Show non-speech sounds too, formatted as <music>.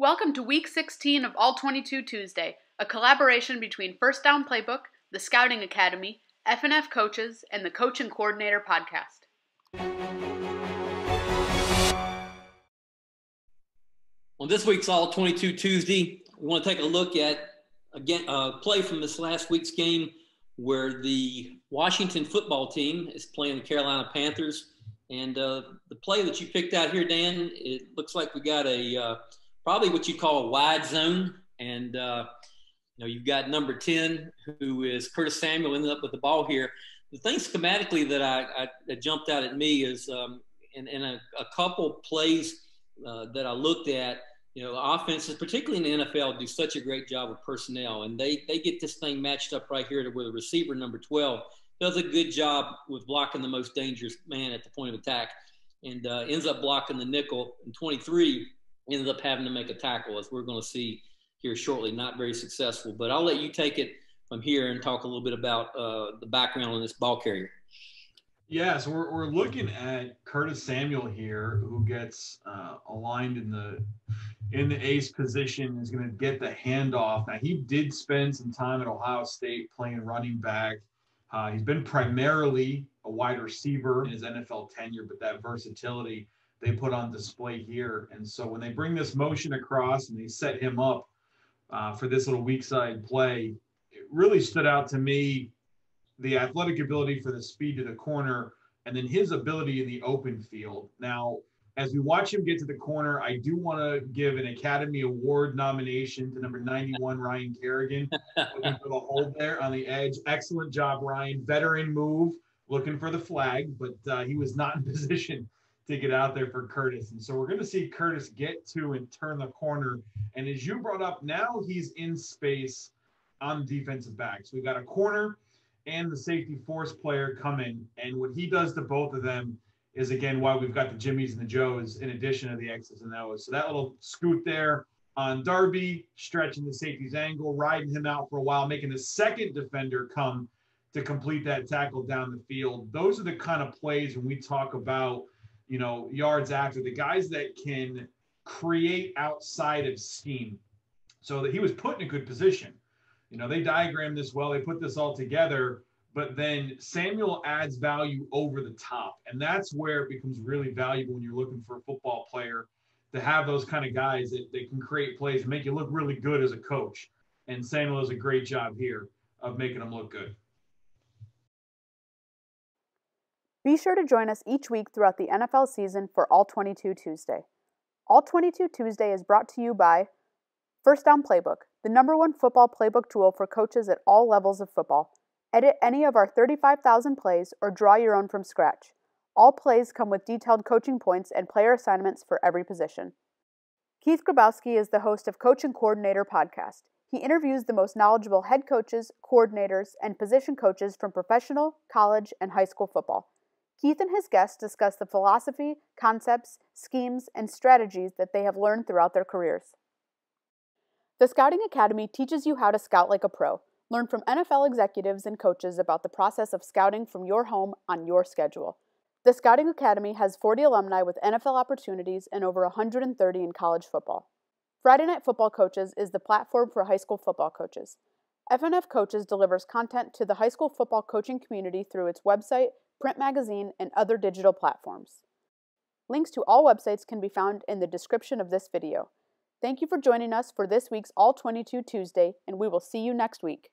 Welcome to week 16 of All 22 Tuesday, a collaboration between First Down Playbook, the Scouting Academy, FNF coaches, and the Coach and Coordinator podcast. On this week's All 22 Tuesday, we want to take a look at again uh, play from this last week's game where the Washington football team is playing the Carolina Panthers. And uh, the play that you picked out here, Dan, it looks like we got a uh, probably what you call a wide zone. And, uh, you know, you've got number 10, who is Curtis Samuel, ended up with the ball here. The thing schematically that I, I that jumped out at me is um, in, in a, a, couple plays uh, that I looked at, you know, offenses, particularly in the NFL, do such a great job with personnel. And they, they get this thing matched up right here to where the receiver, number 12, does a good job with blocking the most dangerous man at the point of attack and uh, ends up blocking the nickel. in 23, ended up having to make a tackle, as we're going to see here shortly. Not very successful, but I'll let you take it from here and talk a little bit about uh, the background on this ball carrier. Yeah, so we're, we're looking at Curtis Samuel here, who gets uh, aligned in the in the ace position, is going to get the handoff. Now he did spend some time at Ohio State playing running back. Uh, he's been primarily a wide receiver in his NFL tenure, but that versatility they put on display here. And so when they bring this motion across and they set him up uh, for this little weak side play, it really stood out to me the athletic ability for the speed to the corner and then his ability in the open field. Now, as we watch him get to the corner, I do want to give an Academy Award nomination to number 91, Ryan Kerrigan, <laughs> looking for the hold there on the edge. Excellent job, Ryan. Veteran move, looking for the flag, but uh, he was not in <laughs> position to get out there for Curtis. And so we're going to see Curtis get to and turn the corner. And as you brought up, now he's in space on defensive back. So we've got a corner and the safety force player coming. And what he does to both of them is, again, why we've got the Jimmies and the Joes in addition to the X's and O's. So that little scoot there on Darby, stretching the safety's angle, riding him out for a while, making the second defender come to complete that tackle down the field. Those are the kind of plays when we talk about – you know, yards after, the guys that can create outside of scheme. So that he was put in a good position. You know, they diagrammed this well, they put this all together, but then Samuel adds value over the top. And that's where it becomes really valuable when you're looking for a football player to have those kind of guys that, that can create plays and make you look really good as a coach. And Samuel does a great job here of making them look good. Be sure to join us each week throughout the NFL season for All 22 Tuesday. All 22 Tuesday is brought to you by First Down Playbook, the number one football playbook tool for coaches at all levels of football. Edit any of our 35,000 plays or draw your own from scratch. All plays come with detailed coaching points and player assignments for every position. Keith Grabowski is the host of Coach and Coordinator podcast. He interviews the most knowledgeable head coaches, coordinators, and position coaches from professional, college, and high school football. Keith and his guests discuss the philosophy, concepts, schemes, and strategies that they have learned throughout their careers. The Scouting Academy teaches you how to scout like a pro. Learn from NFL executives and coaches about the process of scouting from your home on your schedule. The Scouting Academy has 40 alumni with NFL opportunities and over 130 in college football. Friday Night Football Coaches is the platform for high school football coaches. FNF Coaches delivers content to the high school football coaching community through its website, print magazine, and other digital platforms. Links to all websites can be found in the description of this video. Thank you for joining us for this week's All 22 Tuesday, and we will see you next week.